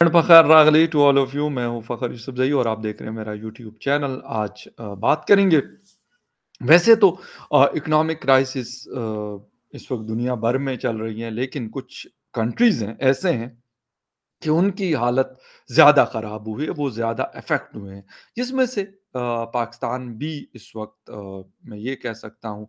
फ़खर रागली to all of you मैं हूँ फ़खर यूसुफ जई और आप देख रहे हैं मेरा यूट्यूब चैनल आज बात करेंगे वैसे तो इकनॉमिक क्राइसिस इस वक़्त दुनिया भर में चल रही है लेकिन कुछ कंट्रीज़ हैं ऐसे हैं कि उनकी हालत ज़्यादा ख़राब हुई है, वो ज़्यादा अफ़ेक्ट हुए हैं। जिसमें से पाकिस्तान भी इस वक़्त मैं ये कह सकता हूँ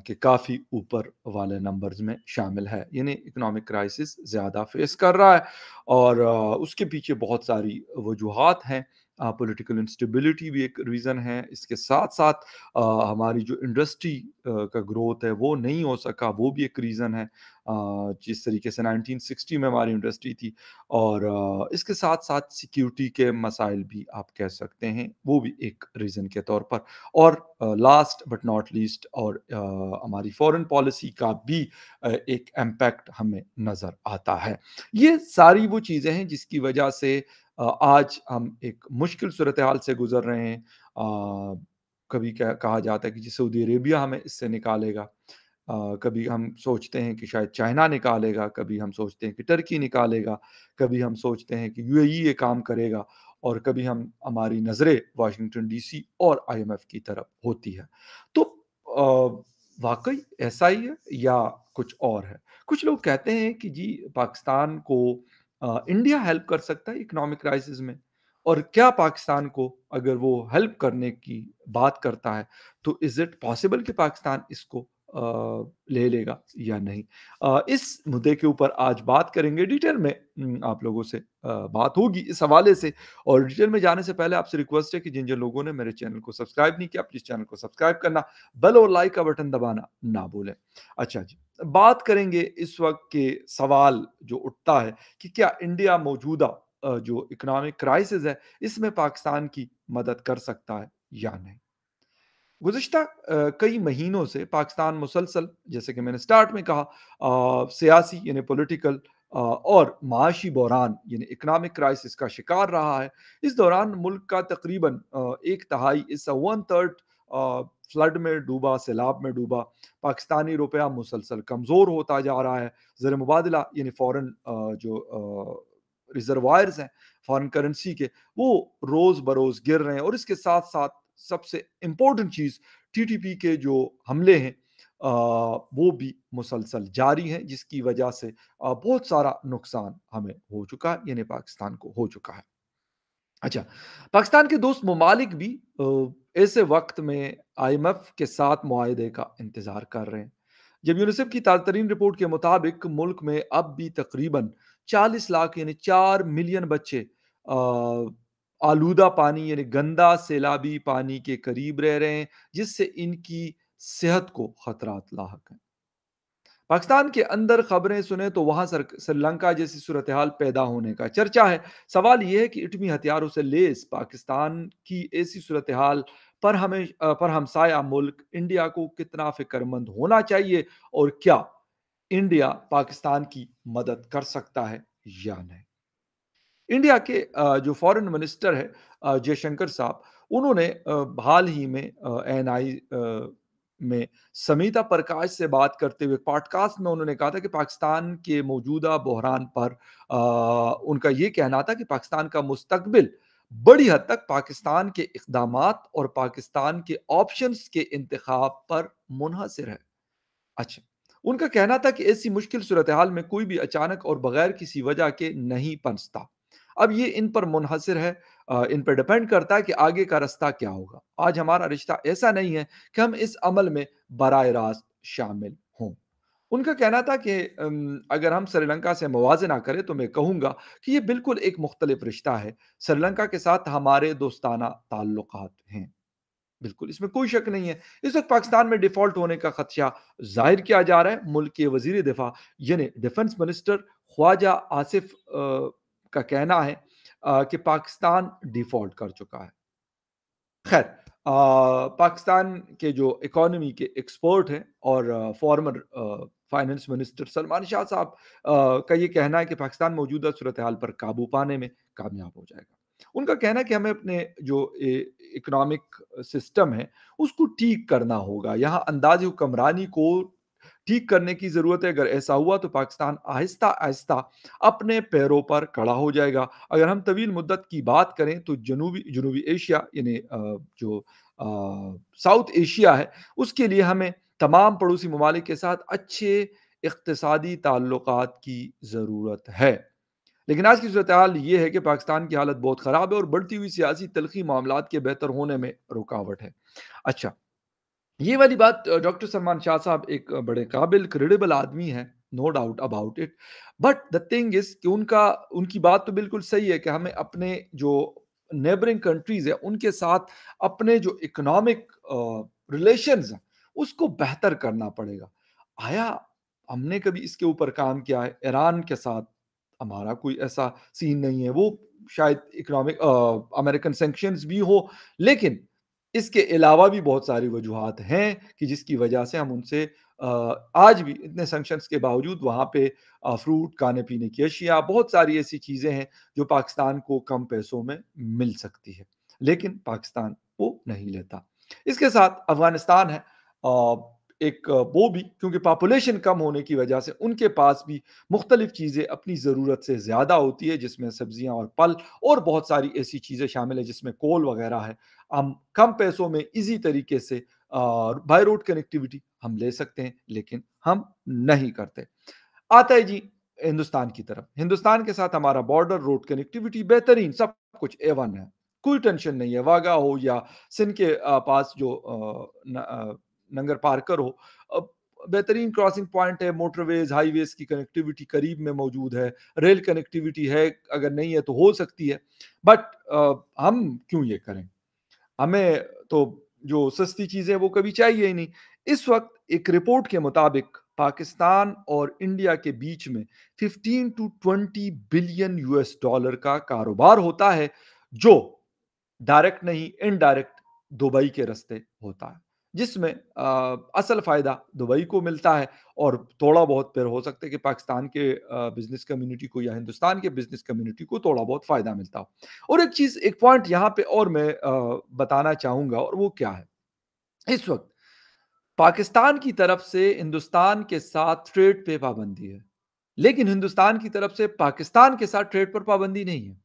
कि काफ़ी ऊपर वाले नंबर्स में शामिल है। यानी इकोनॉमिक क्राइसिस ज़्यादा फ़ेस कर रहा है और उसके पीछे बहुत सारी वजूहत हैं। पॉलिटिकल इंस्टेबिलिटी भी एक रीज़न है। इसके साथ-साथ हमारी जो इंडस्ट्री का ग्रोथ है वो नहीं हो सका, वो भी एक रीज़न है। जिस तरीके से 1960 में हमारी इंडस्ट्री थी और इसके साथ-साथ सिक्योरिटी के मसाइल भी आप कह सकते हैं, वो भी एक रीज़न के तौर पर और लास्ट बट नॉट लीस्ट और हमारी फ़ॉरेन पॉलिसी का भी एक इम्पैक्ट हमें नज़र आता है। ये सारी वो चीज़ें हैं जिसकी वजह से आज हम एक मुश्किल सूरत-ए-हाल से गुज़र रहे हैं। कभी कहा जाता है कि जी सऊदी अरेबिया हमें इससे निकालेगा। अ, कभी हम सोचते हैं कि शायद चाइना निकालेगा, कभी हम सोचते हैं कि टर्की निकालेगा, कभी हम सोचते हैं कि यूएई ये काम करेगा और कभी हम हमारी नज़रें वाशिंगटन डीसी और आईएमएफ की तरफ़ होती है। तो वाक़ई ऐसा ही है या कुछ और है? कुछ लोग कहते हैं कि जी पाकिस्तान को इंडिया हेल्प कर सकता है इकोनॉमिक क्राइसिस में और क्या पाकिस्तान को अगर वो हेल्प करने की बात करता है, तो इज़ इट पॉसिबल कि पाकिस्तान इसको आ, ले लेगा या नहीं? आ, इस मुद्दे के ऊपर आज बात करेंगे डिटेल में आप लोगों से बात होगी इस हवाले से और डिटेल में जाने से पहले आपसे रिक्वेस्ट है कि जिन-जिन लोगों ने मेरे चैनल को सब्सक्राइब नहीं किया, प्लीज़ चैनल को सब्सक्राइब करना, बेल और लाइक का बटन दबाना ना भूलें। अच्छा जी, बात करेंगे इस वक़्त के सवाल जो उठता है कि क्या इंडिया मौजूदा जो इकोनॉमिक क्राइसिस है, इसमें पाकिस्तान की मदद कर सकता है या नहीं? गुज़िश्ता कई महीनों से पाकिस्तान मुसलसल जैसे कि मैंने स्टार्ट में कहा सियासी यानी पॉलिटिकल और माशी बहरान यानी इकनॉमिक क्राइसिस का शिकार रहा है। इस दौरान मुल्क का तकरीबन एक तहाई हिस्सा वन थर्ड फ्लड में डूबा, सैलाब में डूबा। पाकिस्तानी रुपया मुसलसल कमज़ोर होता जा रहा है। ज़र मुबादला यानी फ़ॉरेन जो रिज़र्वायर्स हैं फ़ॉरेन करेंसी के, वो रोज़ बरोज़ गिर रहे हैं और इसके साथ-साथ सबसे इम्पोर्टेंट चीज़ टीटीपी के जो हमले हैं वो भी मुसलसल जारी हैं जिसकी वजह से बहुत सारा नुकसान हमें हो चुका है यानी पाकिस्तान को हो चुका है। अच्छा, पाकिस्तान के दोस्त ममालिक भी ऐसे वक़्त में आईएमएफ के साथ मुआहदे का इंतज़ार कर रहे हैं। जब यूनिसेफ की ताज़ा-तरीन रिपोर्ट के मुताबिक मुल्क में अब भी तकरीबन 40 लाख यानी 4 मिलियन बच्चे आलूदा पानी यानी गंदा सैलाबी पानी के करीब रह रहे हैं, जिससे इनकी सेहत को खतरा लाक हैं। पाकिस्तान के अंदर खबरें सुने तो वहाँ श्रीलंका जैसी सूरत-ए-हाल पैदा होने का चर्चा है। सवाल ये है कि एटमी हथियारों से लैस पाकिस्तान की ऐसी सूरत-ए-हाल पर हमें पर हमसाया मुल्क इंडिया को कितना फ़िक्रमंद होना चाहिए और क्या इंडिया पाकिस्तान की मदद कर सकता है या नहीं? इंडिया के जो फॉरेन मिनिस्टर है जयशंकर साहब, उन्होंने हाल ही में एएनआई अ, में समिता प्रकाश से बात करते हुए पॉडकास्ट में उन्होंने कहा था कि पाकिस्तान के मौजूदा बहरान पर अ, उनका ये कहना था कि पाकिस्तान का मुस्तकबिल बड़ी हद तक पाकिस्तान के इक़दामात और पाकिस्तान के ऑप्शंस के इंतखाब पर मुनहसर है। अच्छा, उनका कहना था कि ऐसी मुश्किल सूरत-ए-हाल में कोई भी अचानक और बगैर किसी वजह के नहीं पनपता। अब ये इन पर मुनहसर है इन पर डिपेंड करता है कि आगे का रास्ता क्या होगा। आज हमारा रिश्ता ऐसा नहीं है कि हम इस अमल में बर रास्त शामिल हों। उनका कहना था कि अगर हम श्रीलंका से मुवाज़ना करें तो मैं कहूँगा कि ये बिल्कुल एक मुख्तलिफ़ रिश्ता है। श्रीलंका के साथ हमारे दोस्ताना ताल्लुकात हैं। बिल्कुल, इसमें कोई शक नहीं है। इस वक़्त पाकिस्तान में डिफ़ॉल्ट होने का ख़दशा ज़ाहिर किया जा रहा है। मुल्क के वज़ीर दिफ़ा यानी डिफेंस मिनिस्टर ख्वाजा आसिफ अ, का कहना है कि पाकिस्तान डिफ़ॉल्ट कर चुका है। ख़ैर पाकिस्तान के जो इकोनॉमी के एक्सपर्ट हैं और former finance minister Salman Shah साहब का ये कहना है कि पाकिस्तान मौजूदा सूरत-ए-हाल पर काबू पाने में कामयाब हो जाएगा। उनका कहना है कि हमें अपने जो इकोनॉमिक सिस्टम है, उसको ठीक करना होगा। यहाँ अंदाज़े हुक्मरानी को ठीक करने की ज़रूरत है। अगर ऐसा हुआ तो पाकिस्तान आहिस्ता-आहिस्ता अपने पैरों पर खड़ा हो जाएगा। अगर हम तवील मुद्दत की बात करें तो जनूबी जनूबी एशिया यानी जो साउथ एशिया है, उसके लिए हमें तमाम पड़ोसी ममालिक के साथ अच्छे इक़्तिसादी ताल्लुकात की ज़रूरत है। लेकिन आज की सूरत हाल ये है कि पाकिस्तान की हालत बहुत ख़राब है और बढ़ती हुई सियासी तलख़ी मामलात के बेहतर होने में रुकावट है। अच्छा, ये वाली बात डॉक्टर सलमान शाह साहब एक बड़े काबिल, क्रेडिबल आदमी है no doubt about it. But the thing is कि उनका उनकी बात तो बिल्कुल सही है कि हमें अपने जो नेबरिंग कंट्रीज़ है उनके साथ अपने जो इकोनॉमिक रिलेशंस हैं, उसको बेहतर करना पड़ेगा। आया हमने कभी इसके ऊपर काम किया है? ईरान के साथ हमारा कोई ऐसा सीन नहीं है। वो शायद इकोनॉमिक अमेरिकन सैंक्शंस भी हो, लेकिन इसके अलावा भी बहुत सारी वजूहत हैं कि जिसकी वजह से हम उनसे आज भी इतने सेंक्शंस के बावजूद वहाँ पे फ्रूट, खाने-पीने की अशिया, बहुत सारी ऐसी चीज़ें हैं जो पाकिस्तान को कम पैसों में मिल सकती है। लेकिन पाकिस्तान वो नहीं लेता। इसके साथ अफ़गानिस्तान है एक वो भी क्योंकि पॉपुलेशन कम होने की वजह से उनके पास भी मुख्तलिफ़ चीज़ें अपनी ज़रूरत से ज़्यादा होती है, जिसमें सब्ज़ियाँ और फल और बहुत सारी ऐसी चीज़ें शामिल है जिसमें कोल वगैरह है। हम कम पैसों में इजी तरीके से बाय रोड कनेक्टिविटी हम ले सकते हैं, लेकिन हम नहीं करते। आता है जी हिंदुस्तान की तरफ़। हिंदुस्तान के साथ हमारा बॉर्डर, रोड कनेक्टिविटी बेहतरीन, सब कुछ ए-वन है। कोई टेंशन नहीं है, वाघा हो या सिंध के पास जो नंगर पार्कर हो अ, बेहतरीन क्रॉसिंग पॉइंट है, मोटरवेज़, हाईवेज़ की कनेक्टिविटी करीब में मौजूद है, रेल कनेक्टिविटी है, अगर नहीं है तो हो सकती है। बट अ, हम क्यों ये करें? हमें तो जो सस्ती चीज़ें वो कभी चाहिए ही नहीं। इस वक़्त एक रिपोर्ट के मुताबिक पाकिस्तान और इंडिया के बीच में 15 टू 20 बिलियन यूएस डॉलर का कारोबार होता है, जो डायरेक्ट नहीं, इनडायरेक्ट दुबई के रास्ते होता है। जिसमें असल फ़ायदा दुबई को मिलता है और थोड़ा बहुत फिर हो सकता है कि पाकिस्तान के बिज़नेस कम्युनिटी को या हिंदुस्तान के बिज़नेस कम्युनिटी को थोड़ा बहुत फ़ायदा मिलता हो। और एक चीज़, एक पॉइंट यहाँ पे और मैं बताना चाहूँगा और वो क्या है? इस वक़्त पाकिस्तान की तरफ़ से हिंदुस्तान के साथ ट्रेड पे पाबंदी है, लेकिन हिंदुस्तान की तरफ़ से पाकिस्तान के साथ ट्रेड पर पाबंदी नहीं है।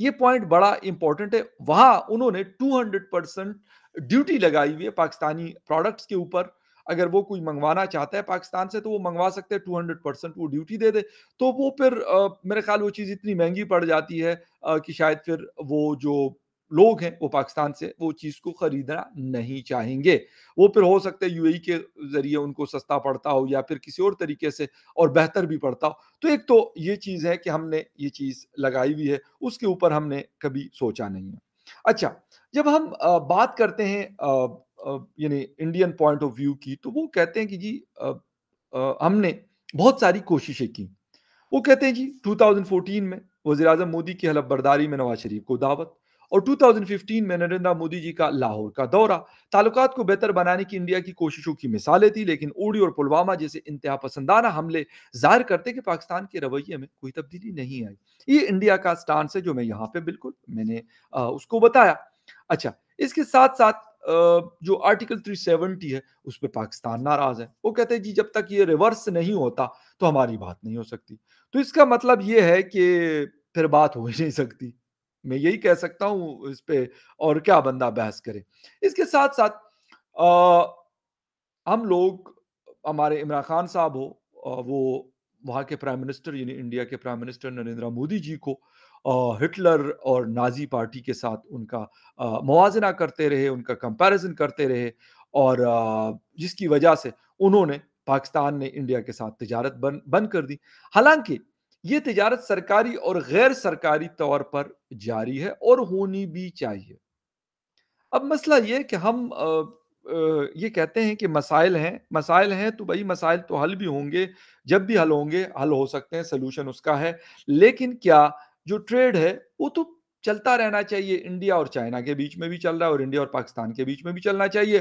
ये पॉइंट बड़ा इंपॉर्टेंट है। वहाँ उन्होंने 200% ड्यूटी लगाई हुई है पाकिस्तानी प्रोडक्ट्स के ऊपर। अगर वो कोई मंगवाना चाहता है पाकिस्तान से तो वो मंगवा सकते हैं 200% वो ड्यूटी दे दे। तो वो फिर अ, मेरे ख़्याल वो चीज़ इतनी महँगी पड़ जाती है अ, कि शायद फिर वो जो लोग हैं वो पाकिस्तान से वो चीज़ को खरीदना नहीं चाहेंगे। वो फिर हो सकता है यूएई के ज़रिए उनको सस्ता पड़ता हो या फिर किसी और तरीके से और बेहतर भी पड़ता हो। तो एक तो ये चीज़ है कि हमने ये चीज़ लगाई हुई है, उसके ऊपर हमने कभी सोचा नहीं है। अच्छा, जब हम बात करते हैं यानी इंडियन पॉइंट ऑफ़ व्यू की तो वो कहते हैं कि जी हमने बहुत सारी कोशिशें की। वो कहते हैं जी 2014 में वज़ीर-ए-आज़म मोदी की हलफ बर्दारी में नवाज़ शरीफ को दावत और 2015 में नरेंद्र मोदी जी का लाहौर का दौरा। ताल्लुकात को बेहतर बनाने की इंडिया की कोशिशों की मिसालें थी, लेकिन उड़ी और पुलवामा जैसे इंतहा पसंदाना हमले ज़ाहिर करते कि पाकिस्तान के रवैये में कोई तब्दीली नहीं आई। ये इंडिया का स्टांस है जो मैं यहाँ पे बिल्कुल मैंने अ, उसको बताया। अच्छा, इसके साथ-साथ अ, जो आर्टिकल 370 है, उस पर पाकिस्तान नाराज़ है। वो कहते हैं जी जब तक ये रिवर्स नहीं होता, तो हमारी बात नहीं हो सकती। तो इसका मतलब ये है कि फिर बात हो ही नहीं सकती। मैं यही कह सकता हूँ इस पे और क्या बंदा बहस करे। इसके साथ-साथ अ, हम लोग हमारे इमरान खान साहब हो अ, वो वहाँ के प्राइम मिनिस्टर यानी इंडिया के प्राइम मिनिस्टर नरेंद्र मोदी जी को अ, हिटलर और नाज़ी पार्टी के साथ उनका मवाज़ना करते रहे, उनका कंपैरिज़न करते रहे और जिसकी वजह से उन्होंने पाकिस्तान ने इंडिया के साथ तजारत बंद बंद कर दी। हालाँकि ये तिजारत सरकारी और गैर सरकारी तौर पर जारी है और होनी भी चाहिए। अब मसला ये कि हम ये कहते हैं कि मसाइल हैं, मसाइल हैं तो भाई मसाइल तो हल भी होंगे, जब भी हल होंगे, हल हो सकते हैं, सॉल्यूशन उसका है। लेकिन क्या जो ट्रेड है, वो तो चलता रहना चाहिए। इंडिया और चाइना के बीच में भी चल रहा है और इंडिया और पाकिस्तान के बीच में भी चलना चाहिए।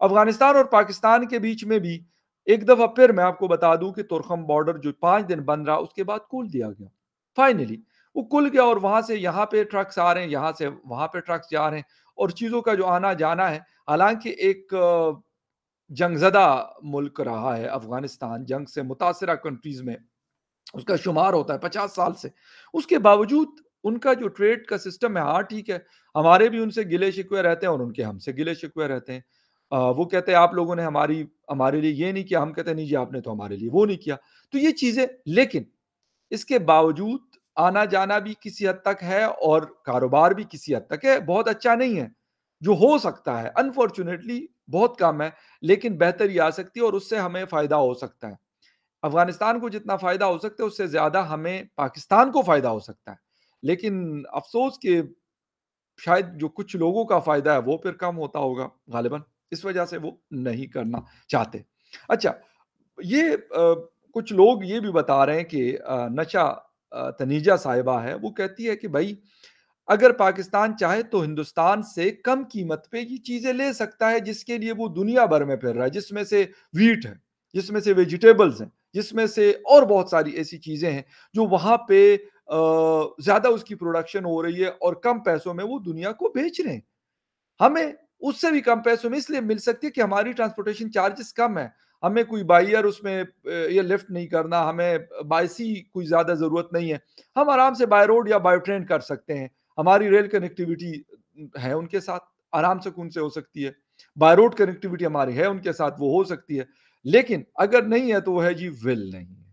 अफ़गानिस्तान और पाकिस्तान के बीच में भी एक दफ़ा फिर मैं आपको बता दूँ कि तुरखम बॉर्डर जो पाँच दिन बंद रहा, उसके बाद खोल दिया गया। फाइनली वो खुल गया और वहाँ से यहाँ पे ट्रक्स आ रहे हैं, यहाँ से वहाँ पे ट्रक्स जा रहे हैं और चीज़ों का जो आना-जाना है, हालाँकि एक जंगज़दा मुल्क रहा है अफ़गानिस्तान, जंग से मुतासिरा कंट्रीज़ में उसका शुमार होता है 50 साल से। उसके बावजूद उनका जो ट्रेड का सिस्टम है, हाँ ठीक है, हमारे भी उनसे गिले-शिकवे रहते हैं और उनके हमसे गिले-शिकवे रहते हैं। वो कहते हैं आप लोगों ने हमारी हमारे लिए ये नहीं किया, हम कहते नहीं जी आपने तो हमारे लिए वो नहीं किया। तो ये चीज़ें लेकिन इसके बावजूद आना-जाना भी किसी हद तक है और कारोबार भी किसी हद तक है, बहुत अच्छा नहीं है। जो हो सकता है अनफॉर्चुनेटली बहुत कम है, लेकिन बेहतरी आ सकती है और उससे हमें फ़ायदा हो सकता है। अफ़गानिस्तान को जितना फ़ायदा हो सकता है, उससे ज़्यादा हमें पाकिस्तान को फ़ायदा हो सकता है। लेकिन अफ़सोस के शायद जो कुछ लोगों का फ़ायदा है, वो फिर कम होता होगा ग़ालिबन, इस वजह से वो नहीं करना चाहते। अच्छा, ये अ, कुछ लोग ये भी बता रहे हैं कि अ, नशा तनीजा साहिबा है, वो कहती है कि भाई अगर पाकिस्तान चाहे तो हिंदुस्तान से कम कीमत पे ये चीज़ें ले सकता है जिसके लिए वो दुनिया भर में फिर रहा है, जिसमें से व्हीट है, जिसमें से वेजिटेबल्स हैं, जिसमें से और बहुत सारी ऐसी चीज़ें हैं जो वहाँ पे ज़्यादा उसकी प्रोडक्शन हो रही है और कम पैसों में वो दुनिया को बेच रहे हैं। हमें उससे भी कम पैसों में इसलिए मिल सकती है कि हमारी ट्रांसपोर्टेशन चार्जेस कम है। हमें कोई बाई एयर उसमें ये लिफ्ट नहीं करना, हमें बाय सी कोई ज़्यादा ज़रूरत नहीं है। हम आराम से बाय रोड या बाय ट्रेन कर सकते हैं। हमारी रेल कनेक्टिविटी है उनके साथ, आराम से हो सकती है। बाय रोड कनेक्टिविटी हमारी है उनके साथ, वो हो सकती है। लेकिन अगर नहीं है तो वो है जी विल नहीं है।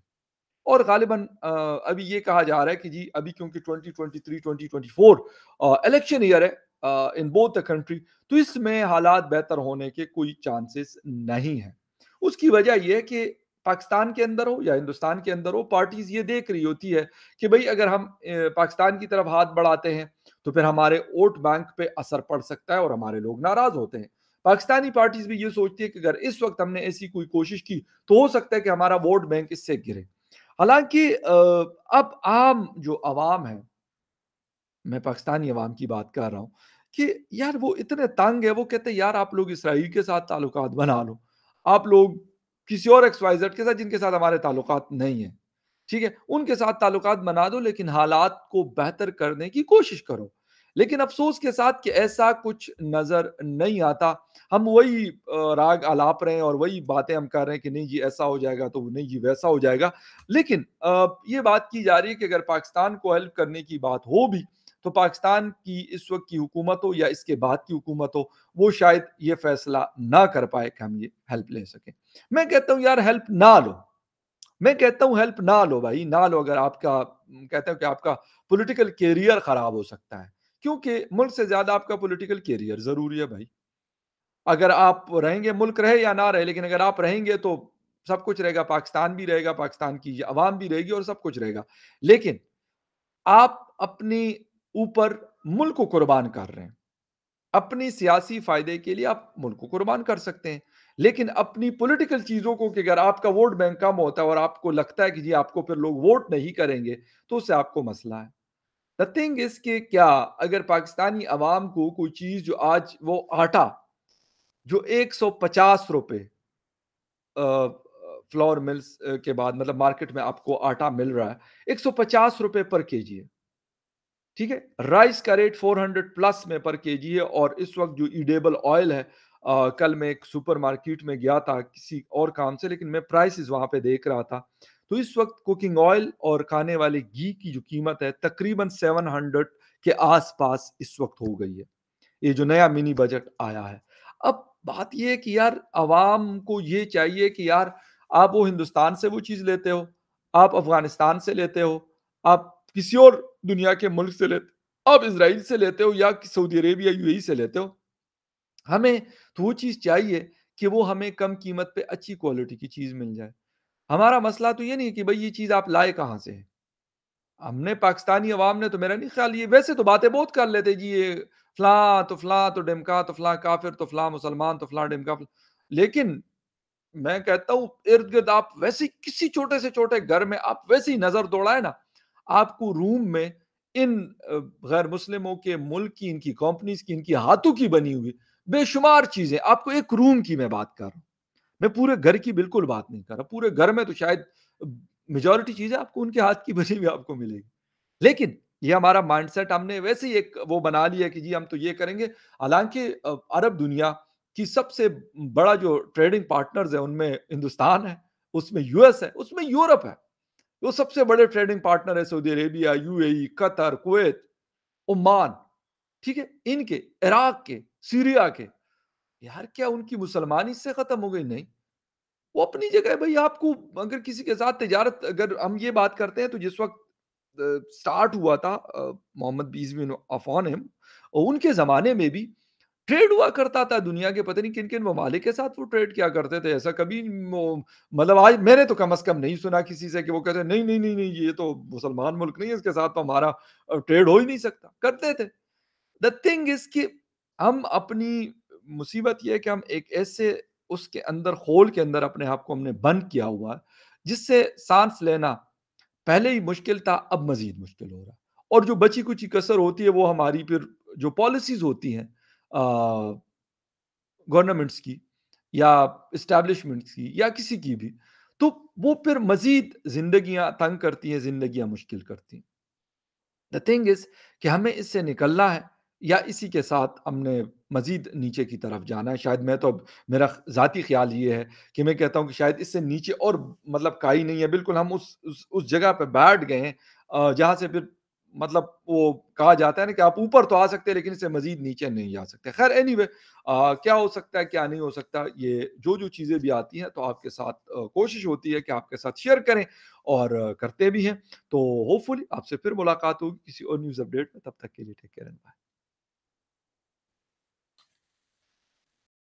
और ग़ालिबन अ, अभी ये कहा जा रहा है कि जी अभी क्योंकि 2023-2024 अ, इलेक्शन ईयर है इन बोथ द कंट्री तो इसमें हालात बेहतर होने के कोई चांसेस नहीं है। उसकी वजह ये है कि पाकिस्तान के अंदर हो या हिंदुस्तान के अंदर हो, पार्टीज़ ये देख रही होती है कि भई अगर हम पाकिस्तान की तरफ़ हाथ बढ़ाते हैं, तो फिर हमारे वोट बैंक पे असर पड़ सकता है और हमारे लोग नाराज़ होते हैं। पाकिस्तानी पार्टीज़ भी ये सोचती है कि अगर इस वक़्त हमने ऐसी कोई कोशिश की, तो हो सकता है कि हमारा वोट बैंक इससे गिरे। हालाँकि अब आम जो अवाम है मैं पाकिस्तानी अवाम की बात कर रहा हूँ, कि यार वो इतने तंग है, वो कहते हैं यार आप लोग इसराइल के साथ ताल्लुकात बना लो। आप लोग किसी और एक्स-वाई-ज़ेड के साथ जिनके साथ हमारे ताल्लुकात नहीं है, ठीक है? उनके साथ ताल्लुक बना दो लेकिन हालात को बेहतर करने की कोशिश करो। लेकिन अफ़सोस के साथ कि ऐसा कुछ नज़र नहीं आता। हम वही राग आलाप रहे हैं और वही बातें हम कर रहे हैं कि नहीं जी ऐसा हो जाएगा, तो नहीं जी वैसा हो जाएगा। लेकिन ये बात की जा रही है कि अगर पाकिस्तान को हेल्प करने की बात हो भी, तो पाकिस्तान की इस वक़्त की हुकूमत हो या इसके बाद की हुकूमत हो, वो शायद ये फैसला ना कर पाए कि हम ये हेल्प ले सकें। मैं कहता हूँ यार हेल्प ना लो। मैं कहता हूँ हेल्प ना लो भाई, ना लो अगर आपका कहते हैं कि आपका पॉलिटिकल कैरियर खराब हो सकता है। क्योंकि मुल्क से ज़्यादा आपका पॉलिटिकल कैरियर ज़रूरी है भाई। अगर आप रहेंगे, मुल्क रहे या ना रहे, लेकिन अगर आप रहेंगे तो सब कुछ रहेगा, पाकिस्तान भी रहेगा, पाकिस्तान की अवाम भी रहेगी और सब कुछ रहेगा। लेकिन आप अपनी ऊपर मुल्क को कुर्बान कर रहे हैं। अपनी सियासी फ़ायदे के लिए आप मुल्क को कुर्बान कर सकते हैं। लेकिन अपनी पॉलिटिकल चीज़ों को कि अगर आपका वोट बैंक कम होता है और आपको लगता है कि जी आपको फिर लोग वोट नहीं करेंगे, तो उससे आपको मसला है। द थिंग इज़ कि क्या अगर पाकिस्तानी अवाम को कोई चीज़ जो आज वो आटा जो ₹150 अ अ, फ्लोर मिल्स के बाद मतलब मार्केट में आपको आटा मिल रहा है, ₹150 पर केजी है। ठीक है? राइस का रेट 400 प्लस में पर केजी है और इस वक़्त जो ईडेबल ऑयल है अ, कल मैं एक सुपरमार्केट में गया था किसी और काम से लेकिन मैं प्राइसेज़ वहाँ पे देख रहा था। तो इस वक़्त कुकिंग ऑयल और खाने वाले घी की जो कीमत है तकरीबन 700 के आस-पास इस वक़्त हो गई है। ये जो नया मिनी बजट आया है। अब बात ये है कि यार आवाम को ये चाहिए कि यार आप वो हिंदुस्तान से वो चीज़ लेते हो, आप अफ़गानिस्तान से लेते हो, आप किसी और दुनिया के मुल्क से लेते आप इसराइल से लेते हो या सऊदी अरेबिया, यूएई से लेते हो। हमें तो वो चीज़ चाहिए कि वो हमें कम कीमत पे अच्छी क्वालिटी की चीज़ मिल जाए। हमारा मसला तो ये नहीं कि भाई ये चीज़ आप लाए कहाँ से है? हमने पाकिस्तानी अवाम ने तो मेरा नहीं ख़्याल ये वैसे तो बातें बहुत कर लेते जी ये फलाँ तो फलाँ तो ढिमका तो फलाँ काफ़िर तो फलाँ मुसलमान तो फलाँ ढिमका फ लेकिन मैं कहता हूँ इर्द-गिर्द आप वैसे किसी छोटे से छोटे घर में आप वैसे ही नज़र दौड़ाए ना, आपको रूम में इन गैर मुस्लिमों के मुल्क की, इनकी कंपनीज़ की, इनकी हाथों की बनी हुई बेशुमार चीज़ें आपको एक रूम की मैं बात कर रहा हूँ। मैं पूरे घर की बिल्कुल बात नहीं कर रहा। पूरे घर में तो शायद मेजोरिटी चीज़ें आपको उनके हाथ की बनी हुई आपको मिलेगी। लेकिन ये हमारा माइंडसेट हमने वैसे ही एक वो बना लिया कि जी हम तो ये करेंगे। हालाँकि अरब दुनिया की सबसे बड़ा जो ट्रेडिंग पार्टनर्स है उनमें हिंदुस्तान है, उसमें यूएस है, उसमें यूरोप है। वो सबसे बड़े ट्रेडिंग पार्टनर है Saudi Arabia, UAE, Qatar, Kuwait, Oman, ठीक है? इनके, इराक के, सीरिया के। यार क्या उनकी मुसलमानी इससे खत्म हो गई? नहीं। वो अपनी जगह है भई आपको अगर किसी के साथ तजारत अगर हम ये बात करते हैं तो जिस वक़्त स्टार्ट हुआ था मोहम्मद बीस अफान उनके ज़माने में भी ट्रेड हुआ करता था दुनिया के पता नहीं किन-किन ममालिक के साथ वो ट्रेड किया करते थे। ऐसा कभी मतलब आज मैंने तो कम अज कम नहीं सुना किसी से कि वो कहते नहीं, नहीं, नहीं, नहीं ये तो मुसलमान मुल्क नहीं है इसके साथ तो हमारा ट्रेड हो ही नहीं सकता। करते थे। द थिंग इज़ कि हम अपनी मुसीबत ये है कि हम एक ऐसे उसके अंदर होल के अंदर अपने आप को हमने बंद किया हुआ जिससे सांस लेना पहले ही मुश्किल था, अब मज़ीद मुश्किल हो रहा। और जो बची-कुची कसर होती है वो हमारी फिर जो पॉलिसीज़ होती हैं गवर्नमेंट्स की या एस्टेब्लिशमेंट्स की या किसी की भी, तो वो फिर मज़ीद ज़िंदगियाँ तंग करती हैं, ज़िंदगियाँ मुश्किल करती हैं। द थिंग इज़ कि हमें इससे निकलना है या इसी के साथ हमने मज़ीद नीचे की तरफ़ जाना है। शायद मैं तो मेरा ज़ाती ख़्याल ये है कि मैं कहता हूँ कि शायद इससे नीचे और मतलब काई नहीं है। बिल्कुल हम उस उस उस जगह पे बैठ गए हैं जहाँ से फिर मतलब वो कहा जाता है ना कि आप ऊपर तो आ सकते हैं लेकिन इससे मज़ीद नीचे नहीं जा सकते। ख़ैर एनी वे क्या हो सकता है, क्या नहीं हो सकता, ये जो-जो चीज़ें भी आती हैं तो आपके साथ कोशिश होती है कि आपके साथ शेयर करें और करते भी हैं। तो होपफुली आपसे फिर मुलाकात होगी किसी और न्यूज़ अपडेट में, तब तक के लिए टेक केयर बाय।